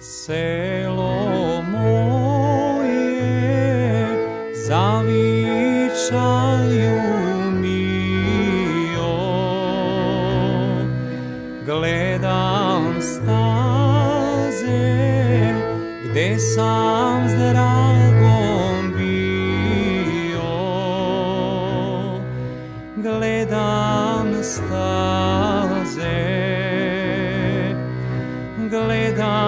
selo moje zavičaju mio gledam staze gde sam s bio. Gledam staze gledam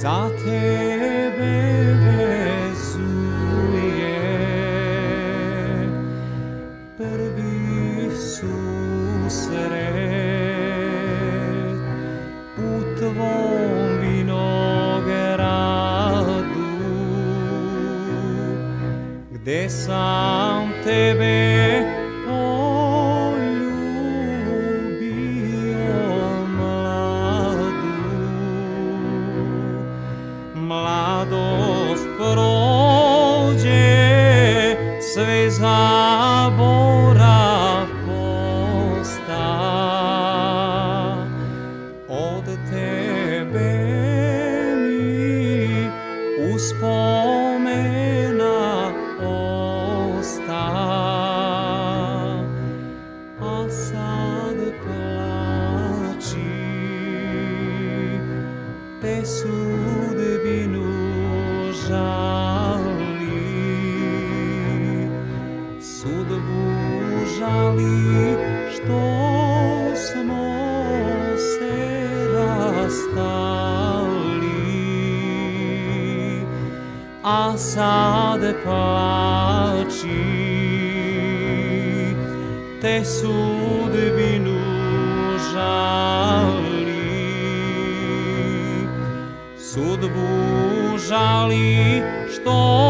Zate bebezuie per vi suseret ut vom vinogradu gde sam tebe prođe sve zaborav posta. Od tebe mi uspomena osta. A sad plači sudbinu žali sudbu žali što smo se rastali a sad plači te sudbinu žali sudbu žali što